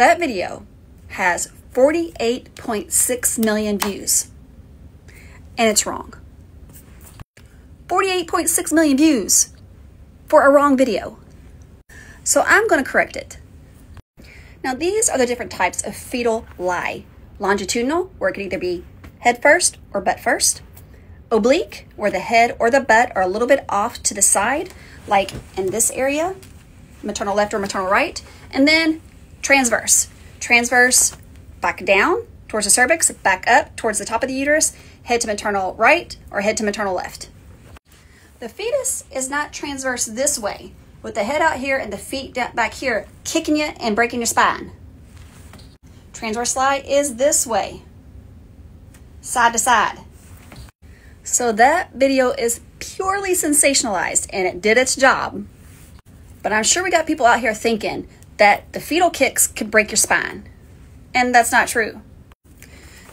That video has 48.6 million views. And it's wrong. 48.6 million views for a wrong video. So I'm going to correct it. Now, these are the different types of fetal lie longitudinal, where it could either be head first or butt first, oblique, where the head or the butt are a little bit off to the side, like in this area, maternal left or maternal right, and then transverse. Transverse back down towards the cervix, back up towards the top of the uterus, head to maternal right or head to maternal left. The fetus is not transverse this way, with the head out here and the feet back here, kicking you and breaking your spine. Transverse lie is this way, side to side. So that video is purely sensationalized and it did its job. But I'm sure we got people out here thinking that the fetal kicks could break your spine. And that's not true.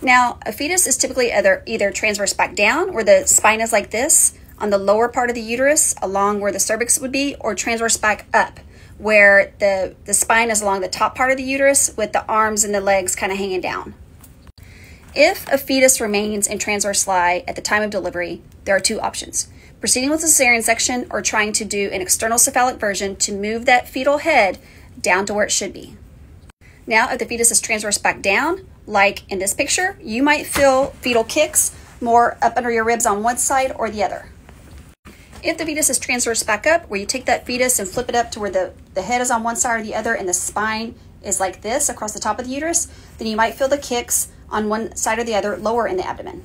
Now, a fetus is typically either, either transverse back down, where the spine is like this, on the lower part of the uterus, along where the cervix would be, or transverse back up, where the, the spine is along the top part of the uterus with the arms and the legs kind of hanging down. If a fetus remains in transverse lie at the time of delivery, there are two options proceeding with a cesarean section or trying to do an external cephalic version to move that fetal head down to where it should be. Now, if the fetus is transverse back down, like in this picture, you might feel fetal kicks more up under your ribs on one side or the other. If the fetus is transverse back up, where you take that fetus and flip it up to where the, the head is on one side or the other and the spine is like this across the top of the uterus, then you might feel the kicks on one side or the other lower in the abdomen.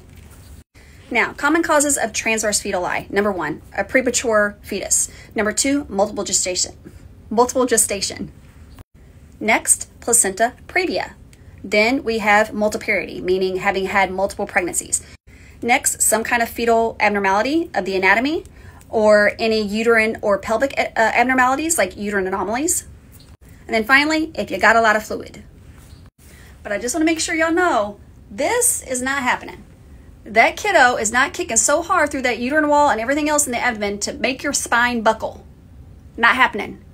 Now, common causes of transverse fetal lie. Number one, a premature fetus. Number two, multiple gestation. Multiple gestation. Next, placenta previa. Then we have multiparity, meaning having had multiple pregnancies. Next, some kind of fetal abnormality of the anatomy or any uterine or pelvic uh, abnormalities like uterine anomalies. And then finally, if you got a lot of fluid. But I just want to make sure y'all know this is not happening. That kiddo is not kicking so hard through that uterine wall and everything else in the abdomen to make your spine buckle. Not happening.